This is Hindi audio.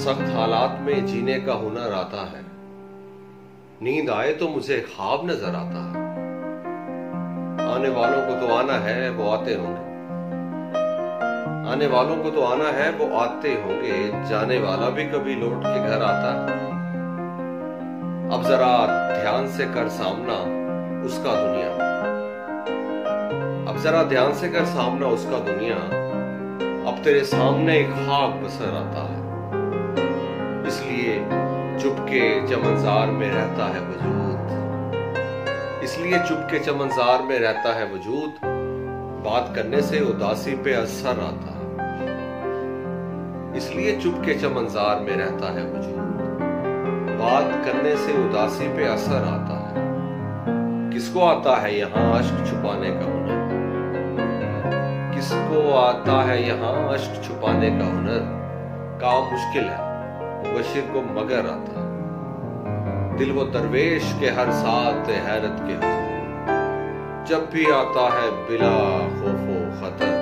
सख्त हालात में जीने का हुनर आता है। नींद आए तो मुझे ख्वाब नज़र आता है। आने वालों को तो आना है, वो आते होंगे। आने वालों को तो आना है, वो आते होंगे। जाने वाला भी कभी लौट के घर आता है। अब जरा ध्यान से कर सामना उसका दुनिया। अब जरा ध्यान से कर सामना उसका दुनिया। अब तेरे सामने एक खाक बसर आता है। चमनजार में रहता है वजूद। इसलिए चुपके चमनजार में रहता है वजूद। बात करने से उदासी पे असर आता है। इसलिए चुपके चमनजार में रहता है वजूद। बात करने से उदासी पे असर आता है। किसको आता है यहाँ अश्क छुपाने का हुनर? किसको आता है यहाँ अश्क छुपाने का हुनर? काम मुश्किल है बशीर को मगर आता दिल वो दरवेश के हर साथ हैरत के जब भी आता है बिला खोफो खतर।